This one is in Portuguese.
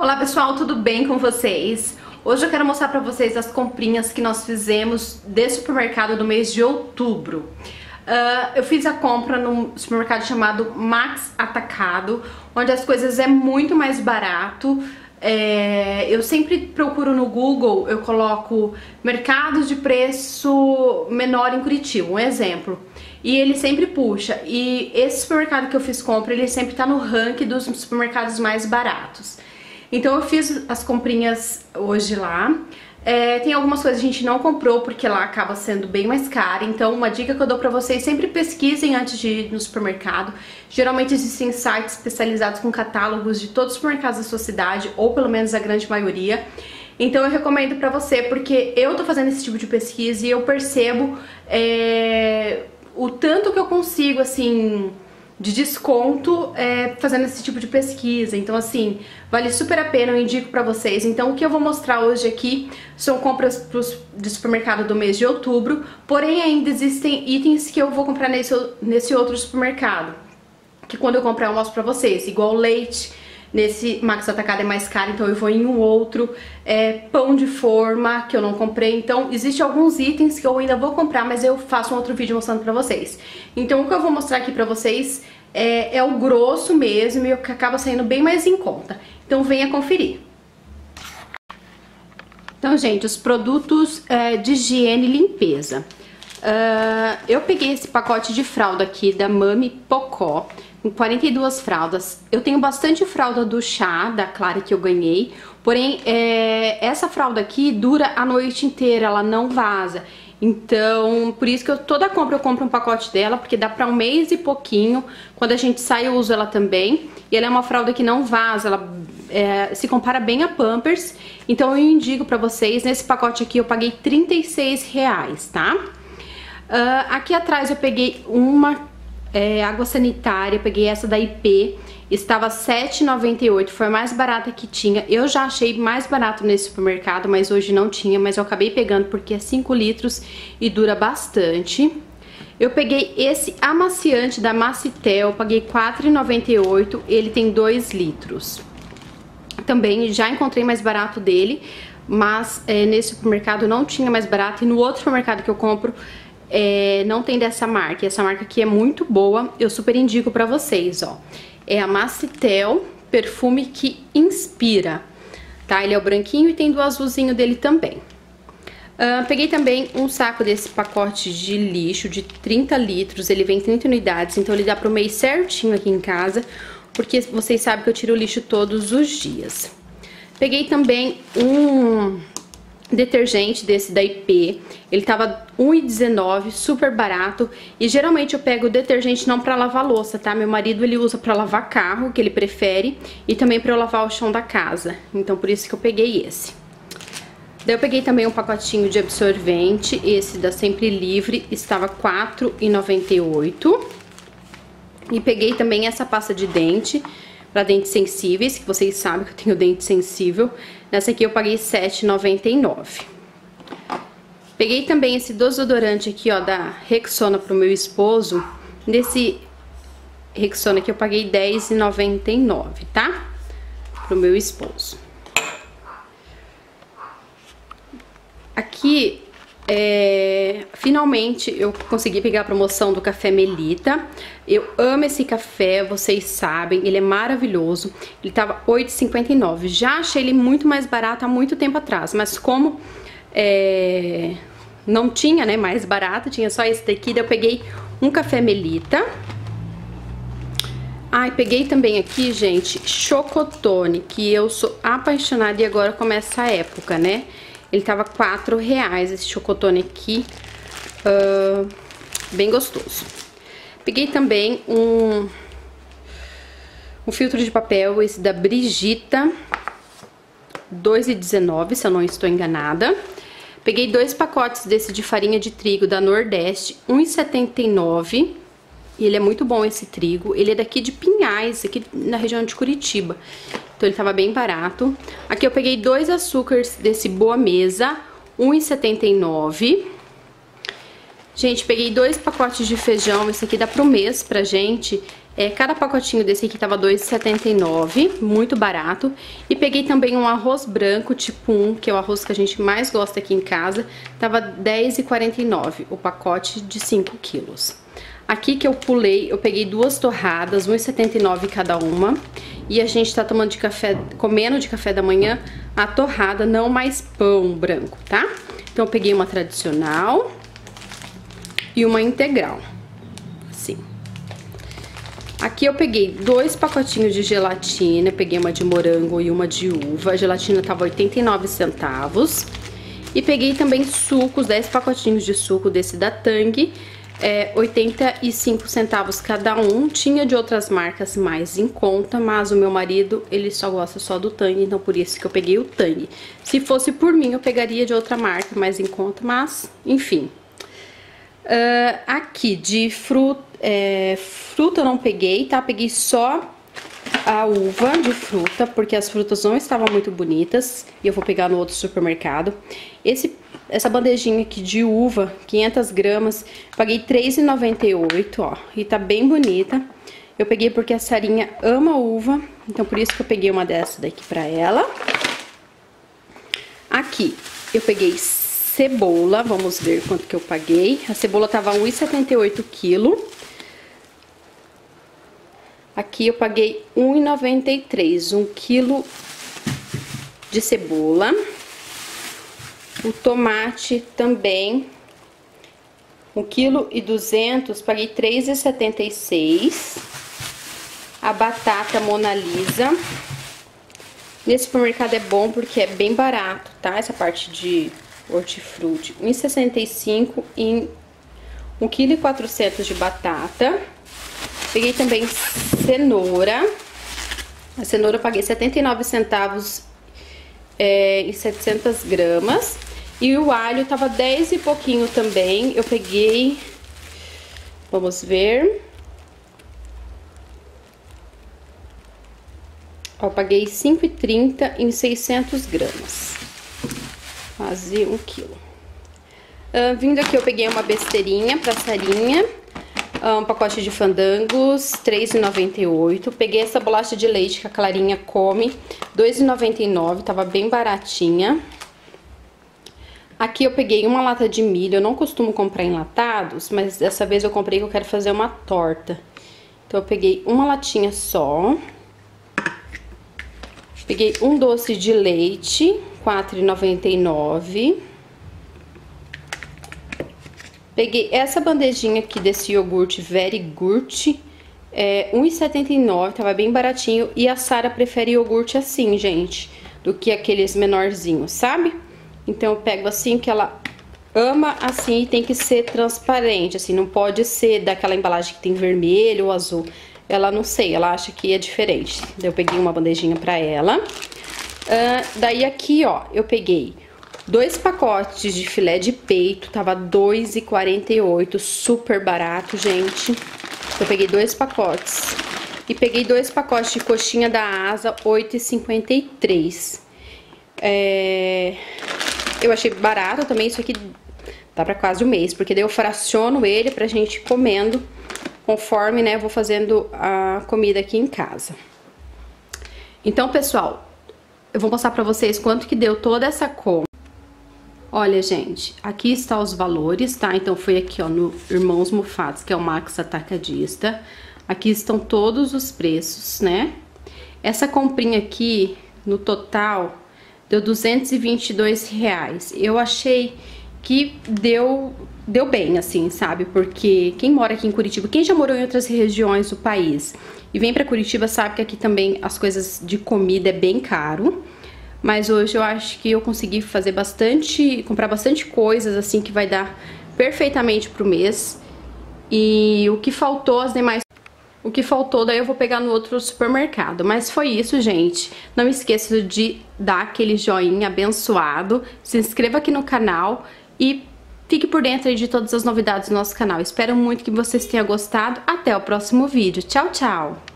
Olá pessoal, tudo bem com vocês? Hoje eu quero mostrar pra vocês as comprinhas que nós fizemos de supermercado no mês de outubro. Uh, eu fiz a compra num supermercado chamado Max Atacado, onde as coisas é muito mais barato. É, eu sempre procuro no Google, eu coloco mercados de preço menor em Curitiba, um exemplo. E ele sempre puxa. E esse supermercado que eu fiz compra, ele sempre tá no ranking dos supermercados mais baratos. Então eu fiz as comprinhas hoje lá. É, tem algumas coisas que a gente não comprou porque lá acaba sendo bem mais cara. Então uma dica que eu dou pra vocês, sempre pesquisem antes de ir no supermercado. Geralmente existem sites especializados com catálogos de todos os supermercados da sua cidade, ou pelo menos a grande maioria. Então eu recomendo pra você, porque eu tô fazendo esse tipo de pesquisa e eu percebo é, o tanto que eu consigo, assim de desconto é, fazendo esse tipo de pesquisa. Então, assim, vale super a pena, eu indico pra vocês. Então, o que eu vou mostrar hoje aqui são compras de supermercado do mês de outubro, porém ainda existem itens que eu vou comprar nesse, nesse outro supermercado, que quando eu comprar eu mostro pra vocês, igual leite, Nesse Max Atacado é mais caro, então eu vou em um outro. É, pão de forma, que eu não comprei. Então, existem alguns itens que eu ainda vou comprar, mas eu faço um outro vídeo mostrando pra vocês. Então, o que eu vou mostrar aqui pra vocês é, é o grosso mesmo e o que acaba saindo bem mais em conta. Então, venha conferir. Então, gente, os produtos é, de higiene e limpeza. Uh, eu peguei esse pacote de fralda aqui da Mami Pocó com 42 fraldas. Eu tenho bastante fralda do chá, da Clara, que eu ganhei. Porém, é, essa fralda aqui dura a noite inteira, ela não vaza. Então, por isso que eu, toda compra eu compro um pacote dela, porque dá pra um mês e pouquinho. Quando a gente sai, eu uso ela também. E ela é uma fralda que não vaza, ela é, se compara bem a Pampers. Então, eu indico pra vocês, nesse pacote aqui eu paguei 36 reais, tá? Uh, aqui atrás eu peguei uma é, água sanitária, peguei essa da IP, estava R$7,98, foi a mais barata que tinha. Eu já achei mais barato nesse supermercado, mas hoje não tinha, mas eu acabei pegando porque é 5 litros e dura bastante. Eu peguei esse amaciante da Macitel, paguei R$4,98, ele tem 2 litros. Também já encontrei mais barato dele, mas é, nesse supermercado não tinha mais barato e no outro supermercado que eu compro é, não tem dessa marca. E essa marca aqui é muito boa, eu super indico pra vocês, ó. É a Macitel Perfume que Inspira, tá? Ele é o branquinho e tem do azulzinho dele também. Uh, peguei também um saco desse pacote de lixo de 30 litros, ele vem 30 unidades, então ele dá pro mês certinho aqui em casa, porque vocês sabem que eu tiro o lixo todos os dias. Peguei também um detergente desse da IP, ele tava R$1,19, super barato, e geralmente eu pego detergente não pra lavar louça, tá? Meu marido ele usa pra lavar carro, que ele prefere, e também pra eu lavar o chão da casa, então por isso que eu peguei esse. Daí eu peguei também um pacotinho de absorvente, esse da Sempre Livre, estava R$4,98. E peguei também essa pasta de dente, para dentes sensíveis, que vocês sabem que eu tenho dente sensível. Nessa aqui eu paguei R$7,99. Peguei também esse desodorante aqui, ó, da Rexona pro meu esposo. Nesse Rexona aqui eu paguei R$10,99, tá? Pro meu esposo. Aqui é, finalmente eu consegui pegar a promoção do café Melita. Eu amo esse café, vocês sabem, ele é maravilhoso. Ele tava 8,59. Já achei ele muito mais barato há muito tempo atrás, mas como é, não tinha, né, mais barato, tinha só esse daqui, daí eu peguei um café Melita. Ai, peguei também aqui, gente, chocotone, que eu sou apaixonada e agora começa a época, né? Ele tava 4 reais esse chocotone aqui, uh, bem gostoso. Peguei também um, um filtro de papel, esse da Brigita, 2,19, se eu não estou enganada. Peguei dois pacotes desse de farinha de trigo da Nordeste, 1,79. E ele é muito bom esse trigo. Ele é daqui de Pinhais, aqui na região de Curitiba. Então ele tava bem barato. Aqui eu peguei dois açúcares desse Boa Mesa, 1,79. Gente, peguei dois pacotes de feijão, esse aqui dá pro mês pra gente. É, cada pacotinho desse aqui tava R$2,79, muito barato. E peguei também um arroz branco, tipo 1, que é o arroz que a gente mais gosta aqui em casa. Tava R$10,49 o pacote de 5 quilos. Aqui que eu pulei, eu peguei duas torradas, R$1,79 cada uma. E a gente tá tomando de café, comendo de café da manhã a torrada, não mais pão branco, tá? Então eu peguei uma tradicional e uma integral, assim. Aqui eu peguei dois pacotinhos de gelatina, peguei uma de morango e uma de uva. A gelatina tava 89 centavos. E peguei também sucos, 10 pacotinhos de suco desse da Tang, é, 85 centavos cada um. Tinha de outras marcas mais em conta, mas o meu marido, ele só gosta só do Tang, então por isso que eu peguei o Tang. Se fosse por mim, eu pegaria de outra marca mais em conta, mas enfim. Uh, aqui de fruta, é, fruta eu não peguei, tá? Peguei só a uva de fruta, porque as frutas não estavam muito bonitas. E eu vou pegar no outro supermercado. Esse, essa bandejinha aqui de uva, 500 gramas, paguei R$3,98, ó. E tá bem bonita. Eu peguei porque a Sarinha ama uva, então por isso que eu peguei uma dessa daqui pra ela. Aqui, eu peguei cebola, vamos ver quanto que eu paguei. A cebola tava 1,78 quilo. Aqui eu paguei 1,93, 1 quilo de cebola. O tomate também, 1 quilo e 200, paguei 3,76. A batata Mona Lisa. Nesse supermercado é bom porque é bem barato, tá? Essa parte de hortifruti, 1,65 em 1,4 kg de batata. Peguei também cenoura. A cenoura eu paguei 79 centavos é, em 700 gramas. E o alho tava 10 e pouquinho também. Eu peguei... Vamos ver... Ó, paguei 5,30 em 600 gramas quase um quilo. Uh, vindo aqui eu peguei uma besteirinha pra Sarinha, um pacote de fandangos, R$3,98. Peguei essa bolacha de leite que a Clarinha come, R$2,99, tava bem baratinha. Aqui eu peguei uma lata de milho, eu não costumo comprar enlatados, mas dessa vez eu comprei que eu quero fazer uma torta. Então eu peguei uma latinha só. Peguei um doce de leite, R$4,99. Peguei essa bandejinha aqui desse iogurte Very Gurt, é R$1,79, tava bem baratinho. E a Sara prefere iogurte assim, gente, do que aqueles menorzinhos, sabe? Então eu pego assim, que ela ama assim e tem que ser transparente, assim, não pode ser daquela embalagem que tem vermelho ou azul. Ela não sei, ela acha que é diferente. Eu peguei uma bandejinha pra ela. Uh, daí aqui, ó, eu peguei dois pacotes de filé de peito, tava R$2,48, super barato, gente. Eu peguei dois pacotes. E peguei dois pacotes de coxinha da asa, R$8,53. É... Eu achei barato também, isso aqui dá pra quase um mês, porque daí eu fraciono ele pra gente ir comendo conforme, né, vou fazendo a comida aqui em casa. Então, pessoal, eu vou mostrar pra vocês quanto que deu toda essa compra. Olha, gente, aqui está os valores, tá? Então, foi aqui, ó, no Irmãos Mufatos, que é o Max Atacadista. Aqui estão todos os preços, né? Essa comprinha aqui, no total, deu 222 reais. Eu achei que deu, deu bem, assim, sabe? Porque quem mora aqui em Curitiba, quem já morou em outras regiões do país e vem pra Curitiba sabe que aqui também as coisas de comida é bem caro. Mas hoje eu acho que eu consegui fazer bastante, comprar bastante coisas assim que vai dar perfeitamente pro mês. E o que faltou, as demais o que faltou, daí eu vou pegar no outro supermercado. Mas foi isso, gente. Não esqueça de dar aquele joinha abençoado. Se inscreva aqui no canal e fique por dentro de todas as novidades do nosso canal. Espero muito que vocês tenham gostado. Até o próximo vídeo. Tchau, tchau!